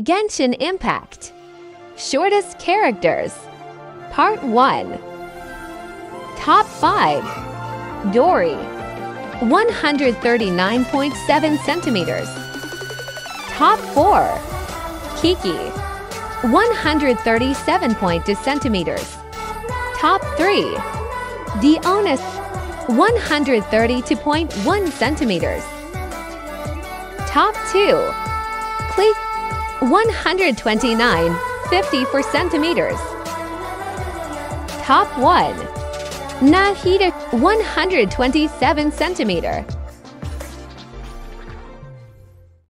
Genshin Impact. Shortest Characters. Part 1 Top 5 Dori. 139.7 centimeters. Top 4 Qiqi. 137.2 centimeters. Top 3 Diona 132.1 centimeters. Top 2 Klee 129 54 centimeters. Top 1 Nahida 127 centimeter